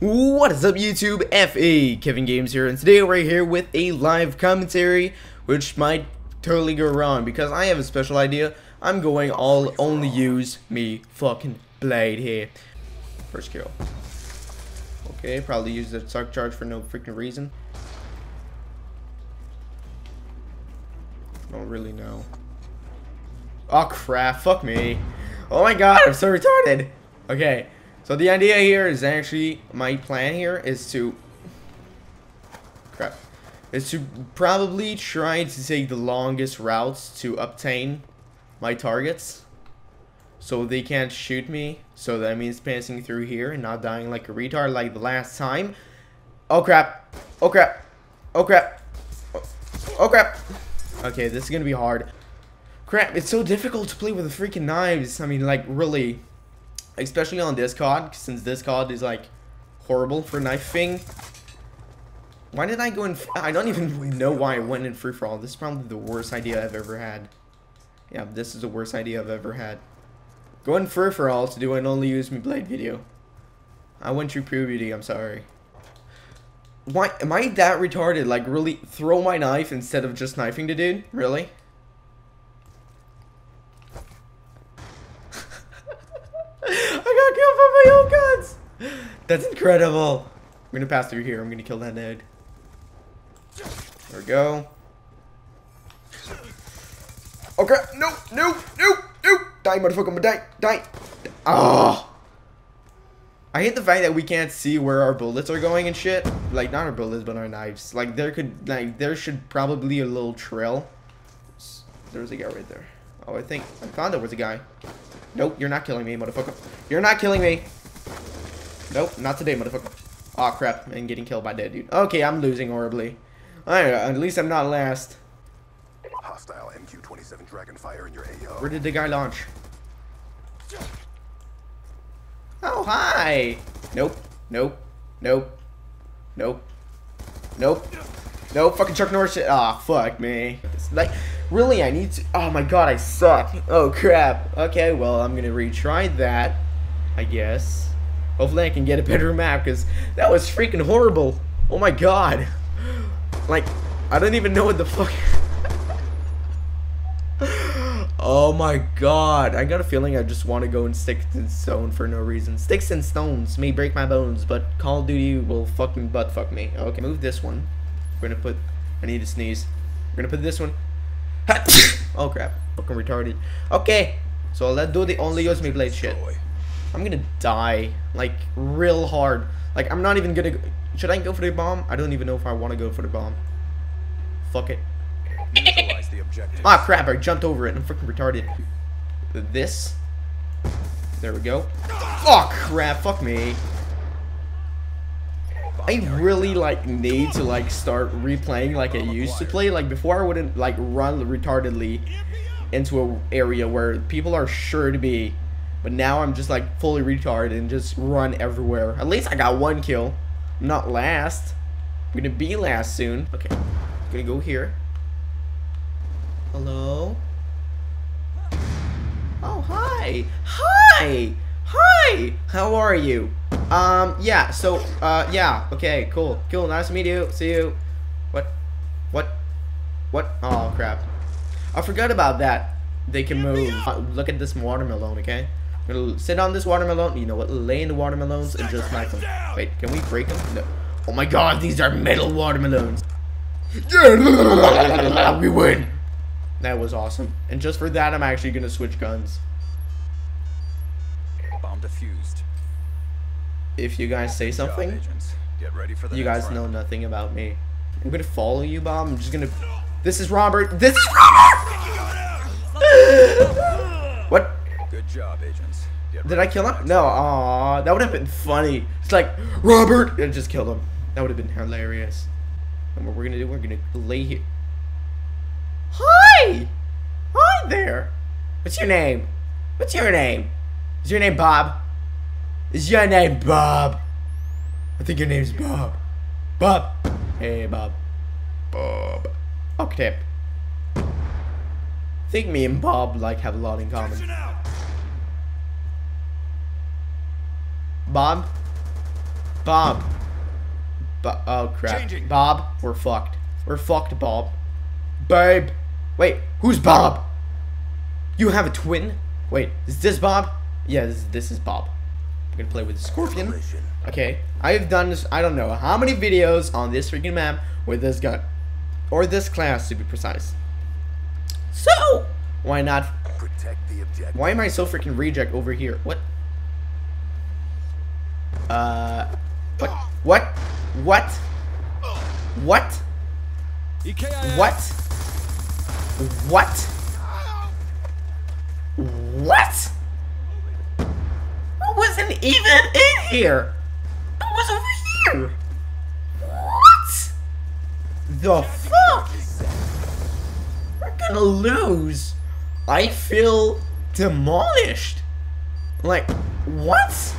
What is up YouTube? FA Kevin Games here and today we're here with a live commentary which might totally go wrong because I have a special idea. I'm going all only use me fucking blade here. First kill. Okay, probably use the shock charge for no freaking reason. Don't really know. Oh crap, fuck me. Oh my god, I'm so retarded. Okay, so the idea here is actually, my plan here is to, crap, is to probably try to take the longest routes to obtain my targets. So they can't shoot me. So that means passing through here and not dying like a retard like the last time. Oh crap. Oh crap. Oh crap. Oh, oh crap. Okay, this is gonna be hard. Crap, it's so difficult to play with the freaking knives. I mean, like, really especially on this card, since this card is like horrible for knifing. Why did I go in? I don't even know why I went in free for all. This is probably the worst idea I've ever had. Yeah, this is the worst idea I've ever had. Going free for all to do an only use me blade video. I went through puberty. I'm sorry. Why am I that retarded? Like really throw my knife instead of just knifing the dude? Really? I got killed by my own guns! That's incredible. I'm gonna pass through here. I'm gonna kill that nerd. There we go. Oh! No! No! No! No! Die, motherfucker! I'ma Die! Die! Oh! I hate the fact that we can't see where our bullets are going and shit. Like, not our bullets, but our knives. Like, there could, like, there should probably a little trail. There's a guy right there. Oh, I think I found there was a guy. Nope, you're not killing me, motherfucker. You're not killing me. Nope, not today, motherfucker. Aw, oh, crap. And getting killed by dead dude. Okay, I'm losing horribly. Alright, at least I'm not last. Hostile MQ-27 Dragonfire in your AO. Where did the guy launch? Oh, hi! Nope. Nope. Nope. Nope. Nope. Nope. Fucking Chuck Norris shit. Aw, oh, fuck me. It's like... Really, I need to... Oh my god, I suck. Oh, crap. Okay, well, I'm gonna retry that, I guess. Hopefully I can get a better map, because that was freaking horrible. Oh my god. Like, I don't even know what the fuck... oh my god. I got a feeling I just want to go in Sticks and Stone for no reason. Sticks and Stones may break my bones, but Call of Duty will fucking butt fuck me. Okay, move this one. We're gonna put... I need to sneeze. We're gonna put this one oh crap. Fucking retarded. Okay. So let's do the only use me blade shit. I'm gonna die. Like, real hard. Like, I'm not even gonna... Should I go for the bomb? I don't even know if I want to go for the bomb. Fuck it. ah, crap. I jumped over it. I'm freaking retarded. This. There we go. Oh, crap. Fuck me. I really like need to like start replaying like I used to play. Like before I wouldn't like run retardedly into an area where people are sure to be. But now I'm just like fully retarded and just run everywhere. At least I got one kill. I'm not last. I'm gonna be last soon. Okay. I'm gonna go here. Hello? Oh, hi. Hi! Hi! How are you? Um, yeah, so, uh, yeah, okay, cool, cool, nice to meet you, see you. What? What? What? Oh, crap. I forgot about that. They can move. Uh, look at this watermelon, okay? I'm gonna sit on this watermelon, you know what, lay in the watermelons and just smack them. Wait, can we break them? No. Oh my god, these are metal watermelons. Yeah, we win. That was awesome. And just for that, I'm actually gonna switch guns. Bomb defused if you guys say something, you guys know nothing about me. I'm gonna follow you, Bob. I'm just gonna. This is Robert. This is Robert. what? Good job, agents. Did I kill him? No. Aw, that would have been funny. It's like Robert. I just killed him. That would have been hilarious. And what we're gonna do? We're gonna lay here. Hi. Hi there. What's your name? What's your name? Is your name Bob? Is your name Bob? I think your name's Bob. Bob. Hey, Bob. Bob. Okay. I think me and Bob like have a lot in common. Bob? Bob. Bo oh crap. Changing. Bob, we're fucked. We're fucked, Bob. Babe. Wait, who's Bob? You have a twin? Wait, is this Bob? Yeah, this, this is Bob. I'm gonna play with the scorpion. Okay, I've done this, I don't know how many videos on this freaking map with this gun. Or this class, to be precise. So, why not? Protect the objective. Why am I so freaking reject over here? What? What? What? What? What? What? What? I wasn't even in here. I was over here. What? The fuck? We're gonna lose. I feel demolished. Like, what?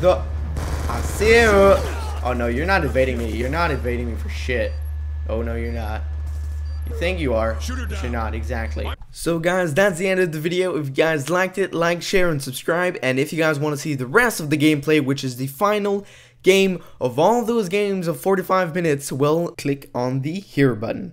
The. I see you. Oh no, you're not evading me. You're not evading me for shit. Oh no, you're not. You think you are, but you're not, exactly. So guys, that's the end of the video. If you guys liked it, like, share, and subscribe. And if you guys want to see the rest of the gameplay, which is the final game of all those games of 45 minutes, well, click on the here button.